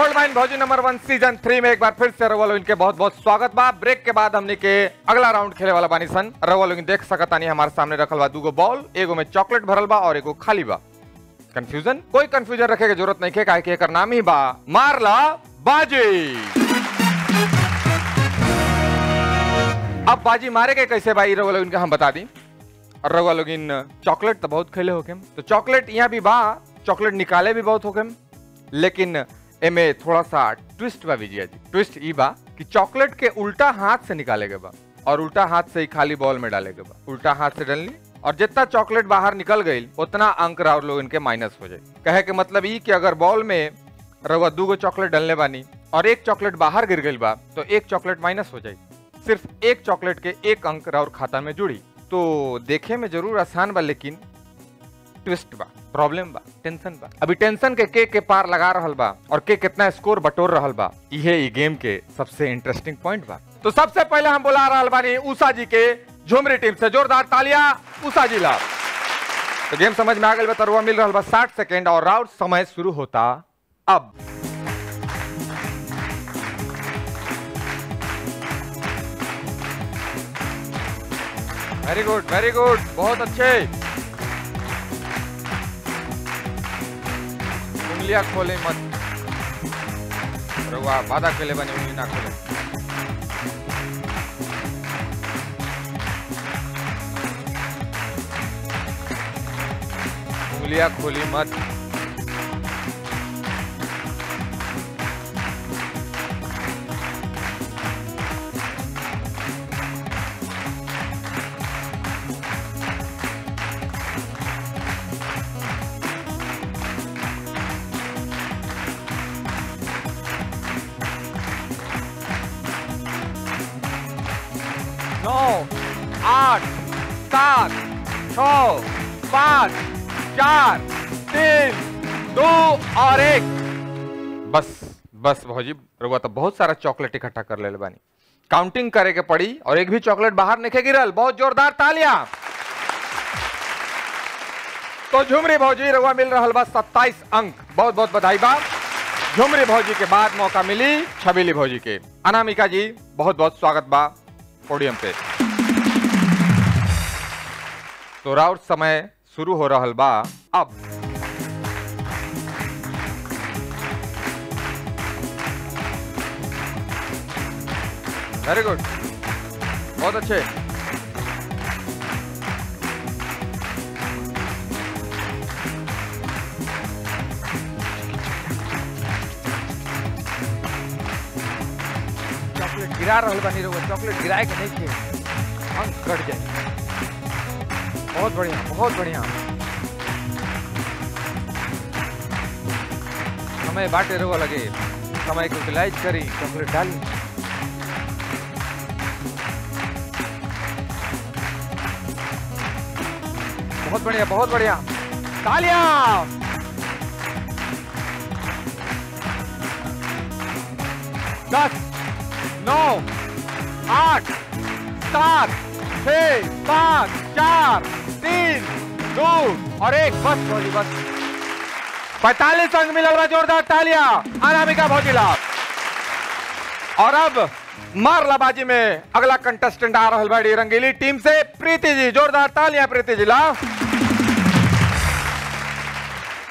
Gold mine भौजी number one season three में एक बार फिर से रवल इनके बहुत बहुत स्वागत बा। ब्रेक के बाद हमने के अगला राउंड खेले वाला बानी सन। रवल देख सकतानी हमारे सामने रखल बा दूगो बॉल एगो में चॉकलेट भरल बा और एगो खाली बा। कंफ्यूजन कोई कंफ्यूजन रखे के ज़रूरत नहीं है कि एकर नाम ही बा मारला बाजी। अब बाजी मारे के कैसे भाई रवल इनका हम बता दी। रवा लोग चॉकलेट तो बहुत खेले होके तो चॉकलेट यहाँ भी बा चॉकलेट निकाले भी बहुत होके लेकिन एमे थोड़ा सा ट्विस्ट बा विजया जी। ट्विस्ट ई बा कि चॉकलेट के उल्टा हाथ से निकाले के बा और उल्टा हाथ से ही खाली बॉल में डाले के बा। उल्टा हाथ से डालनी और जितना चॉकलेट बाहर निकल गई, उतना अंक राउर लोग इनके माइनस हो जाए कहे के मतलब ई कि अगर बॉल में रवा दू गो चॉकलेट डालने बानी और एक चॉकलेट बाहर गिर गई बा तो एक चॉकलेट माइनस हो जाए सिर्फ़ एक चॉकलेट के एक अंक राउर खाता में जुड़ी। तो देखे में ज़रूर आसान बा, लेकिन ट्विस्ट बा प्रॉब्लम बा टेंशन बा। अभी टेंशन के के के पार लगा रहल बा और के कितना स्कोर बटोर रहल बा ई गेम के सबसे इंटरेस्टिंग पॉइंट बा। तो सबसे पहले हम बुला रहल बानी उषा जी के झुमरी टीम से। जोरदार तालियाँ उषा जी ला तो गेम समझ में आ गई बा, तरुआ मिल रहल बा 60 सेकंड और राउंड समय शुरू होता अब। वेरी गुड वेरी गुड बहुत अच्छे। उंगलियाँ खोले मत। रुआ बाधा के बने उंगली ना खोले। उंगलियाँ खोली मत। सात छ, पाँच, चार, तीन, दो और एक। बस बस भौजी रुआ तो बहुत सारा चॉकलेट इकट्ठा कर ले बानी। काउंटिंग करे के पड़ी और एक भी चॉकलेट बाहर निके गिरल। बहुत जोरदार तालियाँ। तो झुमरी भौजी रुआ मिल रहा बा 27 अंक। बहुत बहुत बधाई बा। झुमरी भौजी के बाद मौका मिली छबीली भौजी के। अनामिका जी, बहुत बहुत स्वागत बा। पोडियम पे। तो राउट समय शुरू हो रहा बा। अब। वेरी गुड बहुत अच्छे। चॉकलेट गिरा रहा बानी चॉकलेट गिराए के नहीं अंक कट जाए बहुत बढ़िया बहुत बढ़िया। समय बाटे रहुआ लगे समय को यूटिलाइज करी चॉकलेट डाली। बहुत बढ़िया बहुत बढ़िया। तालियाँ! दस, नौ, आठ, सात छ पाँच, चार। तीन, दो और एक। बस भौजी बस। पैतालीस अंक मिलल बा जोरदार तालियाँ। अनामिका भौजीला और अब मारलाबाजी में अगला कंटेस्टेंट आ रहल बाड़ी रंगीली टीम से। प्रीति जी, जोरदार तालियाँ, प्रीति जी ला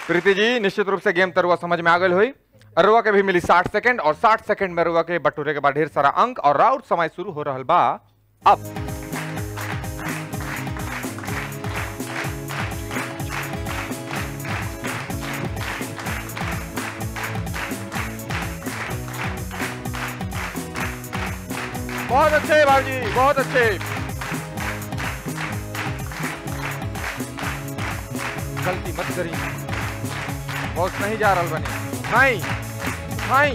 प्रीति जी, निश्चित रूप से गेम तरुआ समझ में आ गई हुई। रुआ के भी मिली 60 सेकंड और 60 सेकंड में रुआ के बटूरे के बाद ढेर सारा अंक और राउट समय शुरू हो रहा बा। अब बहुत अच्छे भाजी बहुत अच्छे गलती मत करी। बहुत नहीं जा रहा बने नहीं नहीं।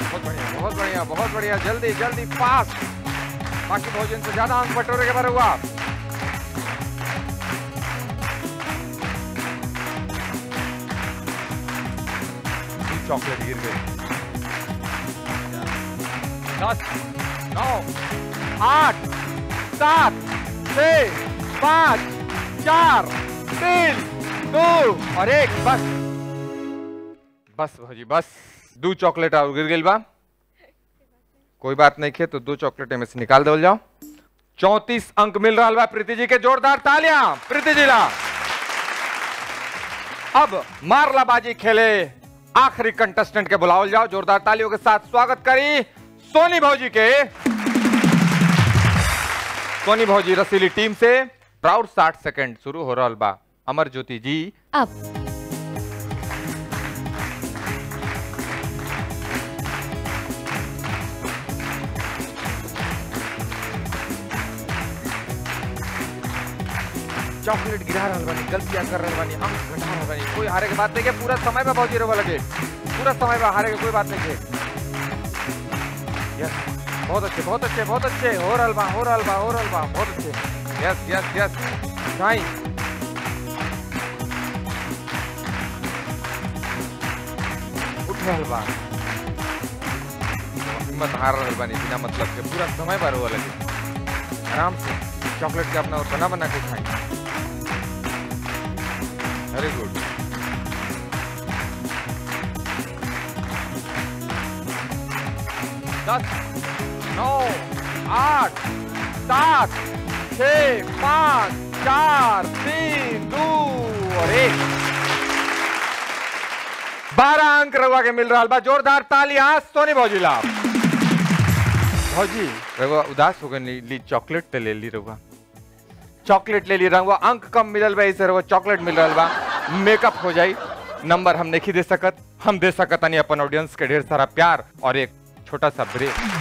बहुत बढ़िया बहुत बढ़िया बहुत बढ़िया। जल्दी जल्दी पास बाकी भोजन से ज़्यादा अंक बटोरे के बारे हुआ। चॉकलेट गिर गई। दस, नौ, आठ, सात छ पाँच, चार, तीन, दो और एक, बस। बस, भौजी, बस। दो चॉकलेट और गिर गई बा। कोई बात नहीं खे तो दो चॉकलेट में से निकाल दो जाओ। चौतीस अंक मिल रहा बा प्रीति जी के। जोरदार तालियाँ, प्रीति जी ला। अब मारलाबाजी खेले। आखिरी कंटेस्टेंट के बुलाओ जाओ। जोरदार तालियों के साथ स्वागत करी सोनी भाजी के। सोनी भाजी रसीली टीम से प्राउड 60 सेकंड शुरू हो रहा बा। अमर ज्योति जी। अब। चॉकलेट गिरा रहल बानी गलतियाँ कर रहल बानी अंक घटा रहल बानी कोई हारे के बात नहीं के, पूरा समय पे पहुँची रहो लगे पूरा समय पे हारे के कोई बात नहीं के। यस बहुत अच्छे बहुत अच्छे बहुत अच्छे हो रहल बा हो रहल बा हो रहल बा बहुत अच्छे। Yes yes yes Sai. उठ रहल बा हिम्मत हार रहल बानी बिना मतलब के, पूरा समय पर हो लगे आराम से, चॉकलेट के अपना और बना बना के खाएँ वेरी गुड दस, नौ, आठ, सात छ पाँच, चार, तीन, दो, और एक। बारह अंक रघुआ के मिल रहा बा जोरदार तालियाँ सोनी भौजी ला भौजी रघुआ उदास हो गए, ली चॉकलेट ते ले ली रघुआ चॉकलेट ले ली वो अंक कम मिलल बा, इसे वो चॉकलेट मिल रहा बा। मेकअप हो जाई, नंबर हम नहीं दे सकत, हम दे सकत अपन ऑडियंस के ढेर सारा प्यार और एक छोटा सा ब्रेक